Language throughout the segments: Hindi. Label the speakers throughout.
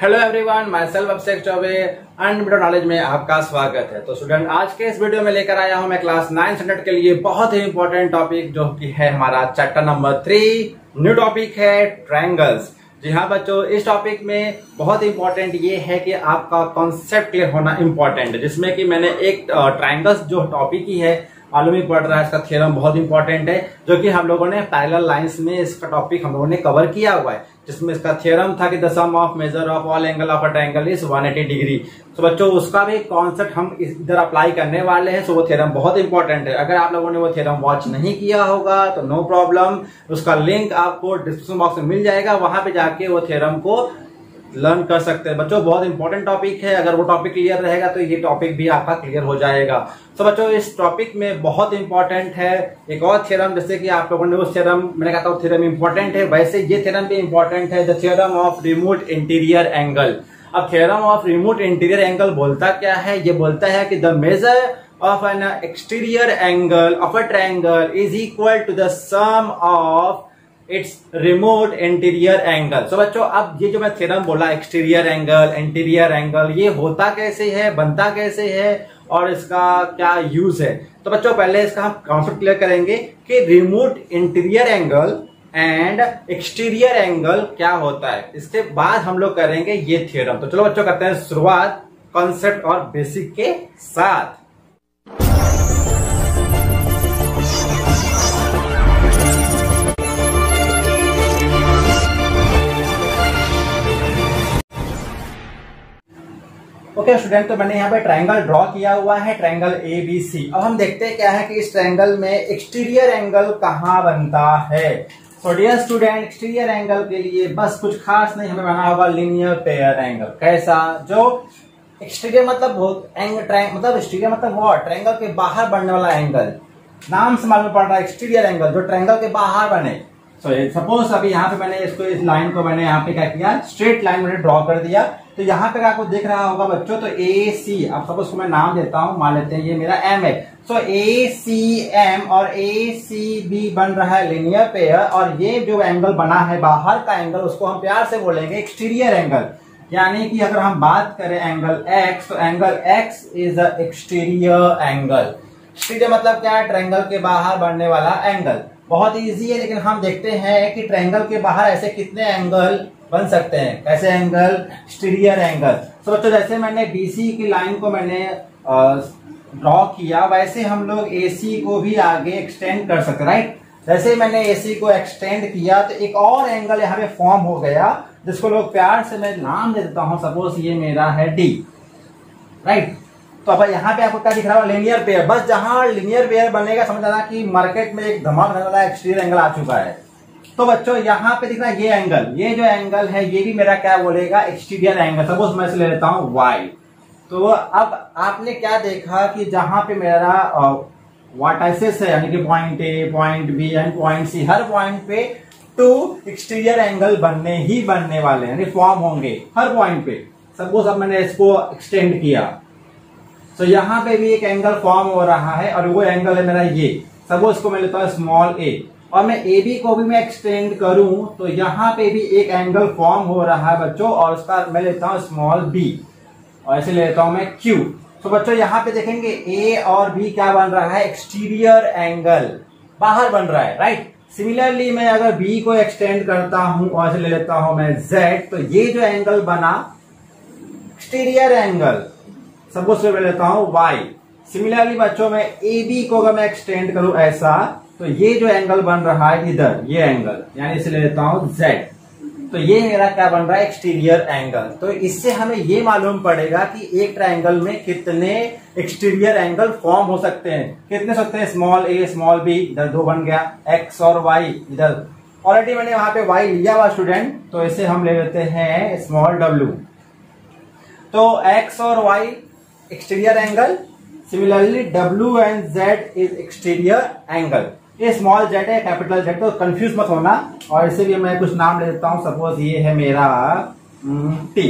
Speaker 1: Hello everyone my self Abhishek Choubey unlimited knowledge में आपका स्वागत है। तो स्टूडेंट आज के इस वीडियो में लेकर आया हूँ मैं क्लास नाइन स्टैंडर्ड के लिए बहुत ही इंपॉर्टेंट टॉपिक जो कि है हमारा chapter number three new topic है ट्रायंगल्स जी हाँ बच्चों, इस टॉपिक में बहुत इंपॉर्टेंट ये है कि आपका कॉन्सेप्ट क्लियर होना इंपॉर्टेंट है, जिसमें कि मैंने एक ट्राइंगल्स जो टॉपिक ही है मालूम ही पड़ रहा है इसका थ्योरम बहुत इंपॉर्टेंट है, जो कि हम लोगों ने पैरेलल लाइंस में इसका टॉपिक हम लोगों ने कवर किया हुआ है, जिसमें इसका थ्योरम था कि the sum of measure of all angle of a triangle is 180 degree तो बच्चों, उसका भी कॉन्सेप्ट हम इधर अप्लाई करने वाले हैं सो वो थ्योरम बहुत इंपॉर्टेंट है। अगर आप लोगों ने वो थ्योरम वॉच नहीं किया होगा तो नो प्रॉब्लम उसका लिंक आपको डिस्क्रिप्शन बॉक्स में मिल जाएगा, वहाँ पे जाके वो थ्योरम को लर्न कर सकते हैं। बच्चों, बहुत इंपॉर्टेंट टॉपिक है। अगर वो टॉपिक क्लियर रहेगा तो ये टॉपिक भी आपका क्लियर हो जाएगा। तो बच्चों, इस टॉपिक में बहुत इंपॉर्टेंट है। एक और थ्योरम जैसे कि आप लोगों ने वो थ्योरम मैंने कहा था थ्योरम इंपॉर्टेंट है। वैसे ये थ्योरम भी इंपॉर्टेंट है। The theorem of remote interior angle अब theorem of remote interior angle बोलता क्या है? ये बोलता है कि the measure of an exterior angle of a triangle is equal to the sum of its remote interior angle so बच्चों, अब ये जो मैं थ्योरम बोला एक्सटीरियर एंगल इंटीरियर एंगल ये होता कैसे है, बनता कैसे है, और इसका क्या यूज़ है? तो बच्चों, पहले इसका हम कॉन्सेप्ट क्लियर करेंगे कि remote interior angle and exterior angle क्या होता है। इसके बाद हम लोग करेंगे ये थ्योरम तो चलो बच्चों, करते हैं शुरुआत कॉन्सेप्ट और बेसिक के साथ। ओके स्टूडेंट तो मैंने यहाँ पे ट्रायंगल ड्रॉ किया हुआ है ट्रायंगल ए बी सी अब हम देखते हैं क्या है कि इस ट्रायंगल में एक्सटीरियर एंगल कहाँ बनता है? So dear student exterior angle के लिए बस कुछ खास नहीं, हमें बना होगा लिनियर पेयर एंगल कैसा? जो एक्सटीरियर मतलब मतलब एक्सटीरियर मतलब वो ट्रायंगल के बाहर बनने वाला एंगल नाम से मालूम पड़ रहा है एक्सटीरियर एंगल जो ट्रायंगल के बाहर बने। सो सपोज़ अभी यहाँ पे मैंने इसको, इस लाइन को मैंने यहाँ पे क्या किया? स्ट्रेट लाइन मैंने ड्रॉ कर दिया। तो यहाँ पे आपको दिख रहा होगा बच्चों तो ए सी अब सपोज़ को मैं नाम देता हूँ, मान लेते हैं ये मेरा एम है। सो ए सी एम और ए सी बी बन रहा है लिनियर पेयर और ये जो एंगल बना है बाहर का एंगल उसको हम प्यार से बोलेंगे एक्सटीरियर एंगल यानी कि अगर हम बात करें एंगल एक्स तो angle X is a exterior angle exterior मतलब क्या है? ट्रेंगल के बाहर बनने वाला एंगल बहुत इजी है, लेकिन हम देखते हैं कि ट्रायंगल के बाहर ऐसे कितने एंगल बन सकते हैं। कैसे एंगल स्टीरियर एंगल तो बच्चों, जैसे मैंने बीसी की लाइन को मैंने ड्रॉ किया, वैसे हम लोग एसी को भी आगे एक्सटेंड कर सकते राइट जैसे मैंने एसी को एक्सटेंड किया तो एक और एंगल यहाँ पे फॉर्म हो गया, जिसको लोग प्यार से मैं नाम दे देता हूँ सपोज़ ये मेरा है डी राइट तो अब यहाँ पे आपको क्या दिख रहा है? लिनियर पेयर बस जहाँ लिनियर पेयर बनेगा, समझ आना कि मार्केट में एक धमाल होने वाला एक्सटीरियर एंगल आ चुका है। तो बच्चों, यहाँ पे दिख रहा है ये एंगल ये जो एंगल है, ये भी मेरा क्या बोलेगा? एक्सटीरियर एंगल सपोज़ मैं ले लेता हूँ वाई तो अब आपने क्या देखा कि जहाँ पे मेरा वाटाइसिस है, यानी कि point A point B and point C her point पे टू एक्सटीरियर एंगल बनने ही बनने वाले यानी फॉर्म होंगे हर पॉइंट पे। सपोज़ अब मैंने इसको एक्सटेंड किया। तो यहाँ पे भी एक एंगल फॉर्म हो रहा है और वो एंगल है मेरा ये। सपोज़ को मैं लेता हूँ स्मॉल ए और मैं ए बी को भी मैं एक्सटेंड करूँ तो यहाँ पे भी एक एंगल फॉर्म हो रहा है बच्चों, और उसका मैं लेता हूँ स्मॉल बी और ऐसे लेता हूँ मैं क्यू तो बच्चों, यहाँ पे देखेंगे ए और बी क्या बन रहा है? एक्सटीरियर एंगल बाहर बन रहा है राइट सिमिलरली मैं अगर बी को एक्सटेंड करता हूँ और ऐसे ले लेता हूँ मैं जेड तो ये जो एंगल बना एक्सटीरियर एंगल सपोज़ मैं लेता हूँ वाई सिमिलरली बच्चों, में ए बी को अगर मैं एक्सटेंड करूँ ऐसा तो ये जो एंगल बन रहा है इधर, ये एंगल यानी इसे ले लेता हूँ जेड तो ये मेरा क्या बन रहा है? एक्सटीरियर एंगल तो इससे हमें ये मालूम पड़ेगा कि एक ट्रायंगल में कितने एक्सटीरियर एंगल फॉर्म हो सकते हैं। कितने सकते हैं? स्मॉल ए स्मॉल बी इधर दो बन गया। एक्स और वाई इधर। ऑलरेडी मैंने वहाँ पे वाई लिया हुआ स्टूडेंट तो इसे हम ले लेते हैं स्मॉल डब्ल्यू तो एक्स और Y exterior angle similarly, w and z is exterior angle. ये स्मॉल जेड है कैपिटल जेड तो कंफ्यूज मत होना। और इसे भी मैं कुछ नाम ले देता हूँ। सपोज़ ये है मेरा टी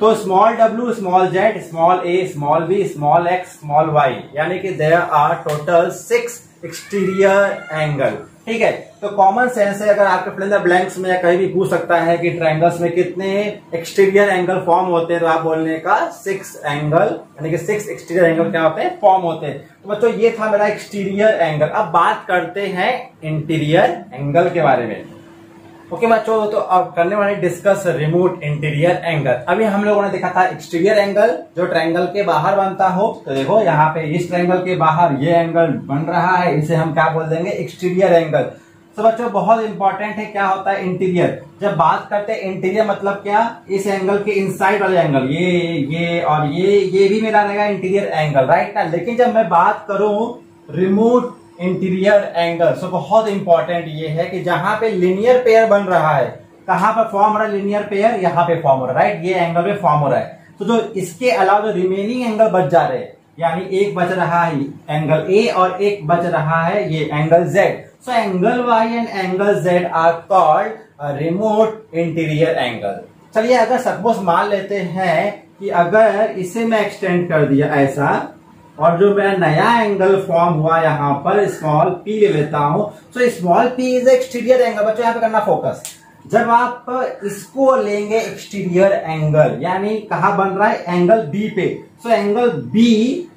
Speaker 1: तो small W small Z small A small B small X small Y यानी कि there are total six exterior angle ठीक है तो कॉमन सेंस है, अगर आपके फ्रेंड ब्लैंक्स में या कहीं भी पूछ सकता है कि ट्राइंगल्स में कितने एक्सटीरियर एंगल फॉर्म होते हैं तो आप बोलने का सिक्स एंगल यानी कि सिक्स एक्सटीरियर एंगल क्या होते हैं? फॉर्म होते हैं। तो बच्चों, ये था मेरा एक्सटीरियर एंगल अब बात करते हैं इंटीरियर एंगल के बारे में। ओके बच्चों तो अब करने वाले डिस्कस रिमोट इंटीरियर एंगल अभी हम लोगों ने देखा था एक्सटीरियर एंगल जो ट्रायंगल के बाहर बनता हो। तो देखो, यहाँ पे इस ट्रायंगल के बाहर ये एंगल बन रहा है, इसे हम क्या बोल देंगे? एक्सटीरियर एंगल तो बच्चों, बहुत इंपॉर्टेंट है, क्या होता है इंटीरियर जब बात करते हैं इंटीरियर मतलब क्या? इस एंगल के इनसाइड वाले एंगल ये ये और ये ये भी मेरा रहेगा इंटीरियर एंगल राइट ना लेकिन जब मैं बात करूँ रिमोट इंटीरियर एंगल सो बहुत इंपॉर्टेंट ये है कि जहाँ पे लिनियर पेयर बन रहा है, कहाँ पर फॉर्म हो रहा है लिनियर पेयर यहाँ पे फॉर्म हो रहा है राइट ये एंगल पे फॉर्म हो रहा है। तो जो इसके अलावा जो रिमेनिंग एंगल बच जा रहे हैं, यानी एक बच रहा है एंगल ए और एक बच रहा है ये angle Z so angle Y and angle Z are called remote interior angle चलिए, अगर सपोज़ मान लेते हैं कि अगर इसे मैं एक्सटेंड कर दिया ऐसा और जो मेरा नया एंगल फॉर्म हुआ यहाँ पर स्मॉल पी ले लेता हूँ। तो small P is exterior angle बच्चों, यहाँ पे करना फोकस जब आप इसको लेंगे एक्सटीरियर एंगल यानी कहा बन रहा है? एंगल बी पे। सो एंगल बी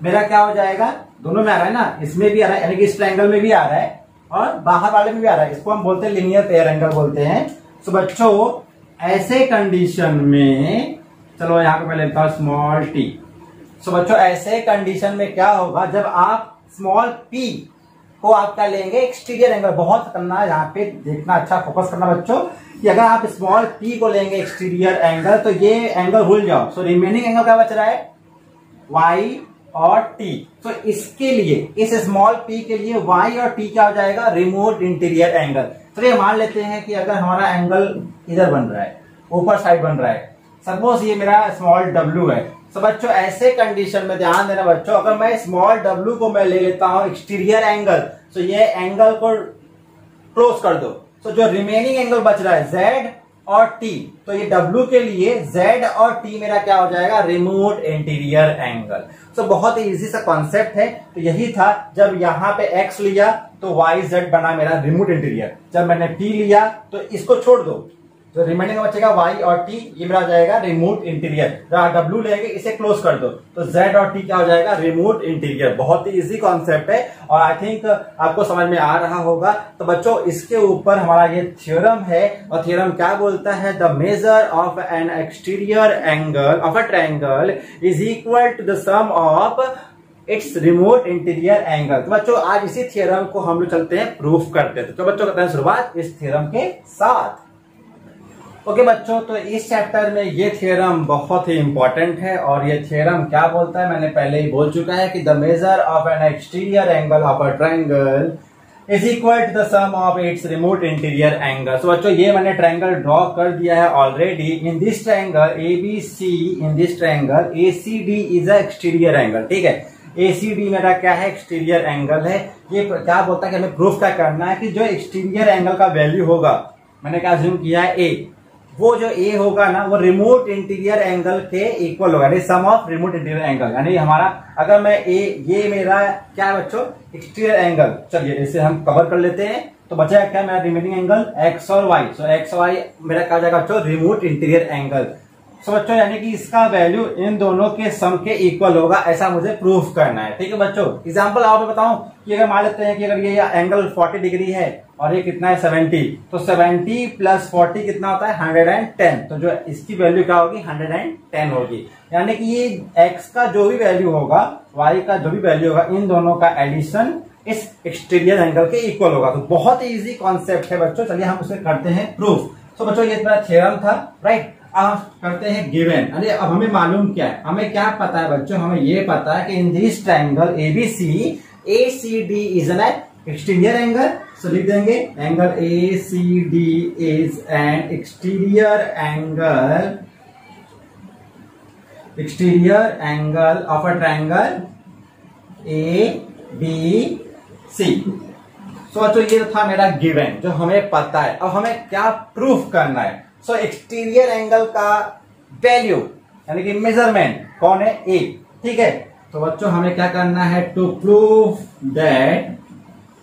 Speaker 1: मेरा क्या हो जाएगा? दोनों में आ रहा है ना? इसमें भी आ रहा है, यानी कि इस ट्रायंगल में भी आ रहा है, और बाहर वाले में भी आ रहा है। इसको हम बोलते हैं लिनियर पेयर एंगल बोलते हैं। सो बच्चों, ऐसे कंडीशन में, चलो यहाँ पे मैं लेता हूँ स्मॉल टी सो बच्चों, ऐसे कंडीशन में क्या होगा? जब आप स्मॉल पी को आप क्या लेंगे? एक्सटीरियर एंगल बहुत करना यहाँ पे देखना अच्छा फोकस करना बच्चों। कि अगर आप स्मॉल पी को लेंगे एक्सटीरियर एंगल तो ये एंगल भूल जाओ। सो रिमेनिंग एंगल क्या बच रहा है? वाई और टी तो इसके लिए, इस स्मॉल पी के लिए वाई और टी क्या हो जाएगा? रिमोट इंटीरियर एंगल तो ये मान लेते हैं कि अगर हमारा एंगल इधर बन रहा है, ऊपर साइड बन रहा है। सपोज़ ये मेरा स्मॉल डब्ल्यू है। तो बच्चों, ऐसे कंडीशन में ध्यान देना बच्चों, अगर मैं स्मॉल डब्ल्यू को मैं ले लेता हूँ एक्सटीरियर एंगल तो ये एंगल को क्लोज कर दो। तो जो रिमेनिंग एंगल बच रहा है जेड और टी तो ये डब्ल्यू के लिए जेड और टी मेरा क्या हो जाएगा? रिमोट इंटीरियर एंगल तो बहुत इजी सा कॉन्सेप्ट है। तो यही था, जब यहाँ पे एक्स लिया तो वाई जेड बना मेरा रिमोट इंटीरियर जब मैंने टी लिया तो इसको छोड़ दो। तो रिमाइंडिंग बचेगा वाई और टी ये मेरा जाएगा रिमोट इंटीरियर डब्ल्यू लेंगे, इसे क्लोज कर दो। तो जेड और टी क्या हो जाएगा? रिमोट इंटीरियर बहुत ही इजी कॉन्सेप्ट है। और आई थिंक आपको समझ में आ रहा होगा। तो बच्चों, इसके ऊपर हमारा ये थियोरम है। और थियोरम क्या बोलता है? The measure of an exterior angle of a triangle is equal to the sum of its remote interior angle तो बच्चों, आज इसी थियोरम को हम लोग चलते हैं प्रूफ करते हैं। तो बच्चों, करते हैं शुरुआत इस थियोरम के साथ। ओके okay, बच्चों तो इस चैप्टर में ये थियरम बहुत ही इंपॉर्टेंट है और ये थियरम क्या बोलता है? मैंने पहले ही बोल चुका है कि the measure of an exterior angle of a triangle is equal to the sum of its remote interior angle तो बच्चों ये मैंने ट्रायंगल ड्रॉ कर दिया है already in this triangle A B C in this triangle A C D is a exterior angle ठीक है? ए सी डी मेरा क्या है? एक्सटीरियर एंगल है. ये क्या बोलता है कि हमें प्रूफ क्या करना है कि जो एक्सटीरियर एंगल का वैल्यू होगा मैंने क्या जूम किया है? ए वो जो ए होगा ना, वो रिमोट इंटीरियर एंगल के इक्वल होगा, यानी sum of remote interior angle यानी हमारा, अगर मैं ए ये मेरा, क्या है बच्चों? एक्सटीरियर एंगल चलिए, इसे हम कवर कर लेते हैं। तो बचा क्या मेरा रिमेनिंग एंगल एक्स और वाई सो एक्स वाई मेरा क्या जाएगा बच्चों? रिमोट इंटीरियर एंगल सो बच्चों, यानी कि इसका वैल्यू इन दोनों के सम के इक्वल होगा, ऐसा मुझे प्रूफ करना है। ठीक है बच्चों? एग्जांपल आप बताऊँ कि अगर मान लेते हैं कि अगर ये एंगल 40 डिग्री है और ये कितना है 70 तो 70 प्लस 40 कितना होता है? 110 तो जो इसकी वैल्यू क्या होगी? 110 होगी। यानी कि ये x का जो भी वैल्यू होगा वाई का जो भी वैल्यू होगा, इन दोनों का एडिशन इस एक्सटीरियर एंगल के इक्वल होगा। तो बहुत ही इजी कॉन्सेप्ट है बच्चों। चलिए हम उसे करते हैं प्रूफ तो बच्चों, ये मेरा थियरम था राइट अब करते हैं गिवन अरे, अब हमें मालूम क्या है? हमें क्या पता है बच्चों? हमें ये पता है कि in this triangle ABC A C D is an exterior angle so लिख देंगे angle A C D is an exterior angle exterior angle of a triangle A B C so तो ये था मेरा गिवन जो हमें पता है। अब हमें क्या प्रूफ करना है? सो एक्सटीरियर एंगल का वैल्यू यानी कि मेज़रमेंट कौन है? ए ठीक है? तो बच्चों, हमें क्या करना है? टू प्रूव दैट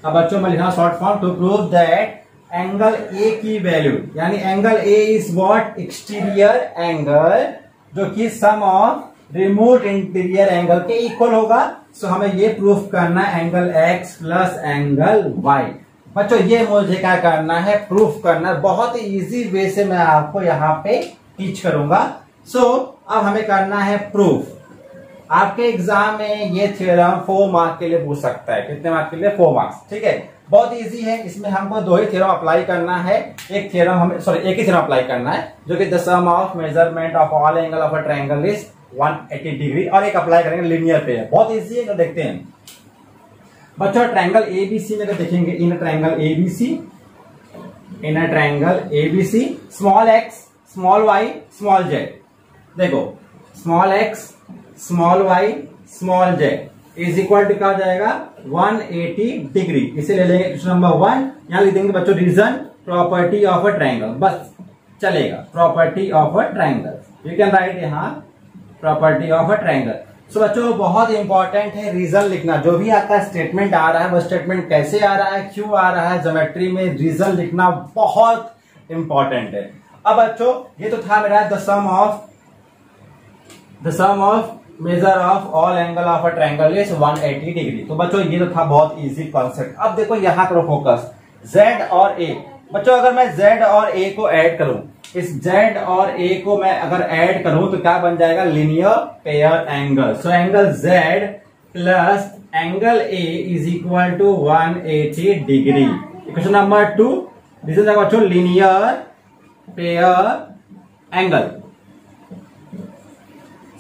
Speaker 1: अब बच्चों, में लिखा short form to prove that angle A की वैल्यू यानी angle A is what exterior angle जो कि sum of remote interior angle के इक्वल होगा। सो हमें ये प्रूफ करना angle X plus angle Y बच्चों ये मुझे क्या करना है प्रूफ करना बहुत ही इजी वे से मैं आपको यहाँ पे टीच करूँगा। सो so, अब हमें करना है प्रूफ आपके एग्ज़ाम में ये थ्योरम फोर मार्क के लिए पूछ सकता है। कितने मार्क के लिए? फोर मार्क्स ठीक है? बहुत इजी है। इसमें हमको दो ही थ्योरम अप्लाई करना है। एक थ्योरम हमें सॉरी एक ही थ्योरम अप्लाई करना है जो कि the sum of measurement of all angle of a triangle is 180 degree और एक अप्लाई करेंगे लिनियर पे है बहुत इजी है तो देखते हैं। बच्चों ट्रायंगल एबीसी में अगर देखेंगे in triangle ABC in triangle ABC small X small Y small Z देखो small X small Y small Z is equal to क्या जाएगा? 180 डिग्री इसे ले लेंगे क्वेश्चन नंबर वन यहाँ लिख देंगे बच्चों reason property of a triangle बस, चलेगा. Property of a triangle you can write यहाँ property of a triangle so बच्चों बहुत इंपॉर्टेंट है रीजन लिखना। जो भी आपका स्टेटमेंट आ रहा है, वो स्टेटमेंट कैसे आ रहा है, क्यों आ रहा है जोमेट्री में रीजन लिखना बहुत इंपॉर्टेंट है। अब बच्चों, ये तो था मेरा the sum of the sum of measure of all angle of a triangle is 180 degree तो बच्चों, ये तो था बहुत इजी कॉन्सेप्ट अब देखो, यहाँ करो फोकस जेड और a बच्चों अगर मैं z और a को ऐड करूँ इस z और a को मैं अगर ऐड करूँ तो क्या बन जाएगा? Linear pair angle so angle z plus angle a is equal to one eighty degree question number two this is बच्चों लिनियर पेयर एंगल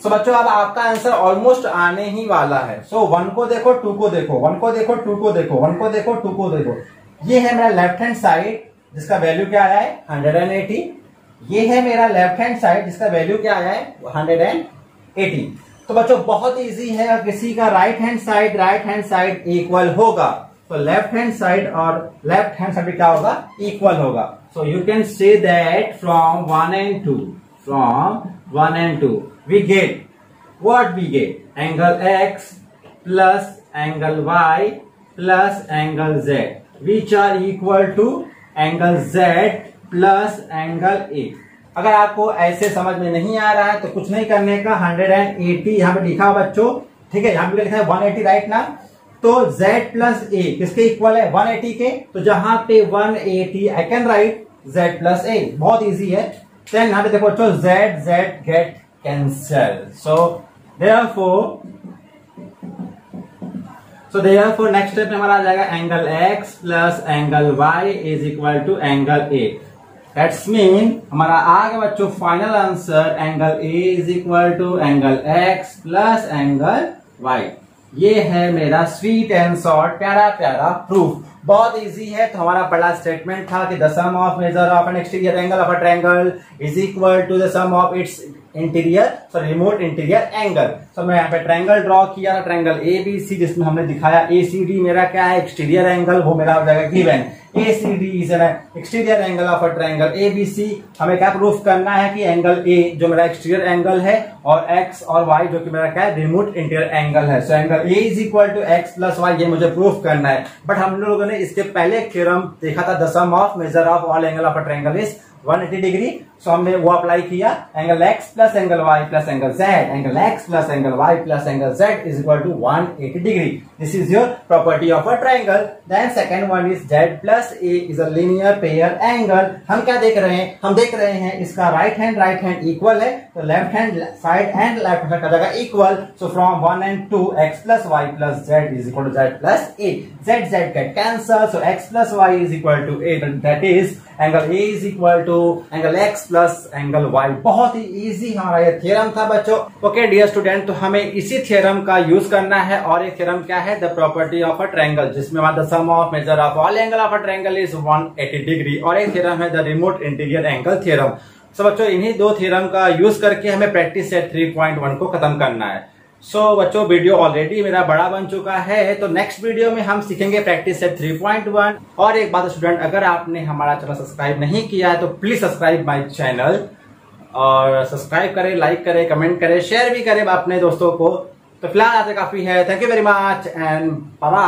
Speaker 1: सो बच्चों अब आपका आंसर ऑलमोस्ट आने ही वाला है. सो so, वन को देखो टू को देखो वन को देखो टू को देखो वन को देखो टू को देखो. ये है मेरा लेफ़्ट हैंड साइड जिसका वैल्यू क्या आया है? हंड्रेड एंड एटी ये है मेरा लेफ़्ट हैंड साइड जिसका वैल्यू क्या आया है? हंड्रेड एंड एटी तो बच्चों, बहुत इजी है, अगर किसी का right hand side right hand side equal होगा तो लेफ़्ट हैंड साइड और लेफ़्ट हैंड साइड क्या होगा? इक्वल होगा. So you can say that from one and two from one and two we get what we get? Angle x plus angle y plus angle z, which are equal to angle z plus angle a अगर आपको ऐसे समझ में नहीं आ रहा है तो कुछ नहीं करने का। 180 यहाँ पे लिखा बच्चों। ठीक है, यहाँ पे लिखा है 180 राइट ना तो z प्लस ए किसके इक्वल है? 180 के। तो जहाँ पे 180 I can write z plus A बहुत इजी है। देन यहाँ पे देखो, बच्चों, z z get cancel. So, therefore so therefore next step हमारा आ जाएगा angle x plus angle y is equal to angle a. That's mean हमारा आ गया बच्चों final answer angle a is equal to angle x plus angle y. ये है मेरा स्वीट एंड शॉर्ट प्यारा प्यारा प्रूफ बहुत इजी है तो हमारा पहला स्टेटमेंट था कि the sum of measure of an exterior angle of a triangle is equal to the sum of its interior so remote interior angle so मैं यहाँ पे ट्रायंगल ड्रॉ किया ट्रायंगल ए बी सी जिसमें हमने दिखाया ए सी डी मेरा क्या है? एक्सटीरियर एंगल वो मेरा हो जाएगा given A C D is an exterior angle of a triangle A B C हमें क्या प्रूफ करना है कि एंगल ए जो मेरा एक्सटीरियर एंगल है और एक्स और वाई जो कि मेरा क्या है? रिमोट इंटीरियर एंगल है. So angle A is equal to X plus Y ये मुझे प्रूफ करना है. बट हम लोगों ने इसके पहले थ्योरम देखा था the sum of measure of all angle of a triangle is 180 degree so हमने वो अप्लाई किया angle X plus angle Y plus angle Z angle X plus angle Y plus angle Z is equal to 180 degree this is your property of a triangle then second one is Z plus A is a linear pair angle हम क्या देख रहे हैं? हम देख रहे हैं इसका right hand right hand equal है. तो left hand side and left hand का जाएगा equal so from one and two X plus Y plus Z is equal to Z plus A Z Z get cancel so X plus Y is equal to A that is angle A is equal to angle X plus angle Y बहुत ही इजी हमारा ये थ्योरम था बच्चों। ओके डियर स्टूडेंट तो हमें इसी थ्योरम का यूज़ करना है और ये थ्योरम क्या है? The property of a triangle जिसमें the sum of measure of all angle of a triangle is 180 degree और एक थ्योरम है the remote interior angle theorem so बच्चों, इन्हीं दो थियरम का यूज़ करके हमें प्रैक्टिस सेट 3.1 को खत्म करना है। सो so, बच्चों वीडियो ऑलरेडी मेरा बड़ा बन चुका है तो नेक्स्ट वीडियो में हम सीखेंगे प्रैक्टिस सेट 3.1 और एक बात स्टूडेंट अगर आपने हमारा चैनल सब्सक्राइब नहीं किया है तो प्लीज़ सब्सक्राइब माय चैनल और सब्सक्राइब करें लाइक करें कमेंट करें शेयर भी करें अपने दोस्तों को। तो फ़िलहाल आज काफ़ी है। Thank you very much and bye